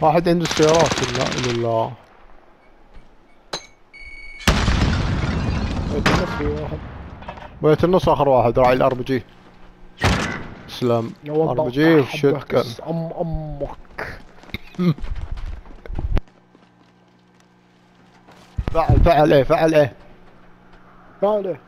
واحد عنده سيارات لا لله الا بيت النص في واحد. بيت النص آخر واحد. راعي الار بي جي سلام يا والله ار بي جي أحبك وشوت كان أم أمك. فعل فعل إيه فعل إيه؟ فعل إيه؟